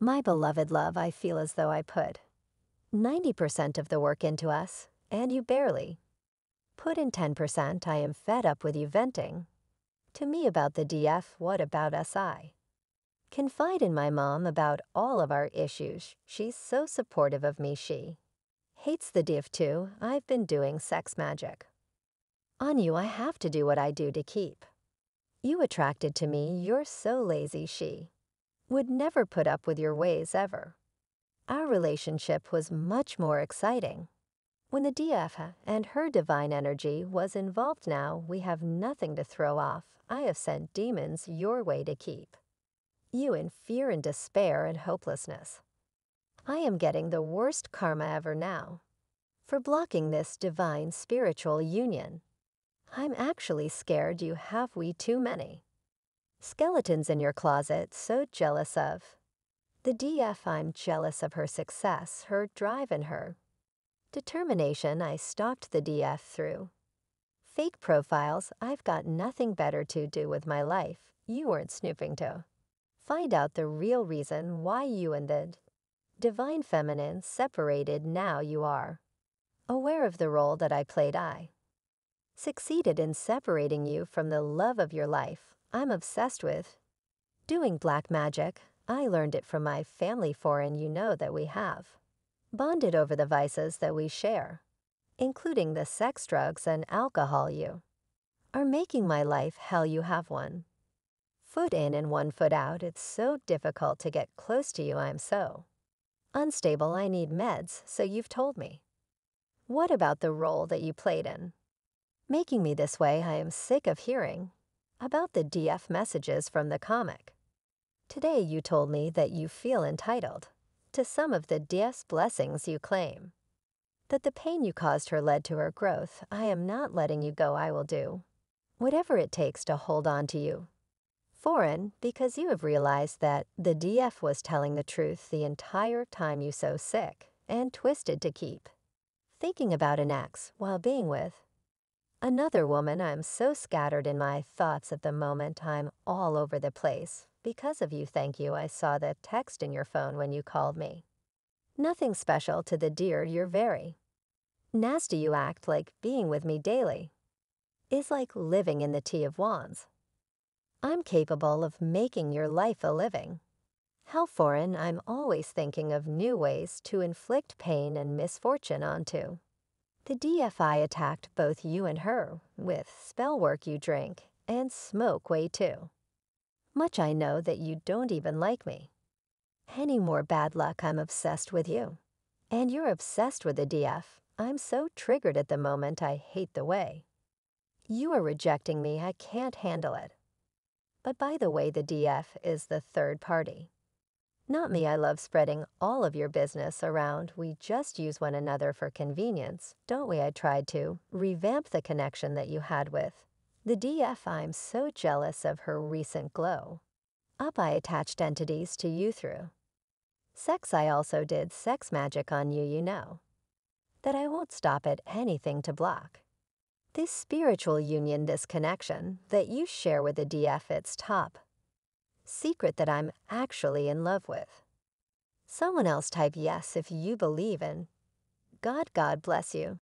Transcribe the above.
My beloved love, I feel as though I put 90% of the work into us, and you barely. Put in 10%, I am fed up with you venting. To me about the DF, what about SI? Confide in my mom about all of our issues. She's so supportive of me, she. Hates the DF too. I've been doing sex magic. On you, I have to do what I do to keep. You attracted to me, you're so lazy, she. Would never put up with your ways ever. Our relationship was much more exciting. When the DF and her divine energy was involved now, we have nothing to throw off. I have sent demons your way to keep you in fear and despair and hopelessness. I am getting the worst karma ever now for blocking this divine spiritual union. I'm actually scared you have we too many. Skeletons in your closet, so jealous of. The DF, I'm jealous of her success, her drive in her. Determination, I stalked the DF through. Fake profiles, I've got nothing better to do with my life. You weren't snooping to. Find out the real reason why you and the divine feminine separated now you are. Aware of the role that I played I. Succeeded in separating you from the love of your life. I'm obsessed with. Doing black magic, I learned it from my family foreign you know that we have. Bonded over the vices that we share, including the sex drugs and alcohol you are making my life hell you have one foot in and one foot out, it's so difficult to get close to you, I'm so. Unstable, I need meds, so you've told me. What about the role that you played in? Making me this way, I am sick of hearing about the DF messages from the comic. Today you told me that you feel entitled to some of the DF's blessings you claim. That the pain you caused her led to her growth, I am not letting you go, I will do. Whatever it takes to hold on to you, Foreign, because you have realized that the DF was telling the truth the entire time you so sick and twisted to keep. Thinking about an ex while being with another woman, I'm so scattered in my thoughts at the moment I'm all over the place. Because of you, thank you, I saw the text in your phone when you called me. Nothing special to the dear you're very. Nasty you act like being with me daily. Is like living in the Ten of Wands. I'm capable of making your life a living. How foreign, I'm always thinking of new ways to inflict pain and misfortune onto. The DFI attacked both you and her with spell work you drink and smoke way too. Much I know that you don't even like me. Any more bad luck, I'm obsessed with you. And you're obsessed with the DF. I'm so triggered at the moment I hate the way. You are rejecting me, I can't handle it. But by the way, the DF is the third party. Not me, I love spreading all of your business around. We just use one another for convenience, don't we? I tried to revamp the connection that you had with. The DF, I'm so jealous of her recent glow. Up, I attached entities to you through. Sex, I also did sex magic on you, you know. That I won't stop at anything to block. This spiritual union, this connection that you share with the DF, it's top. Secret that I'm actually in love with. Someone else type yes if you believe in God, God bless you.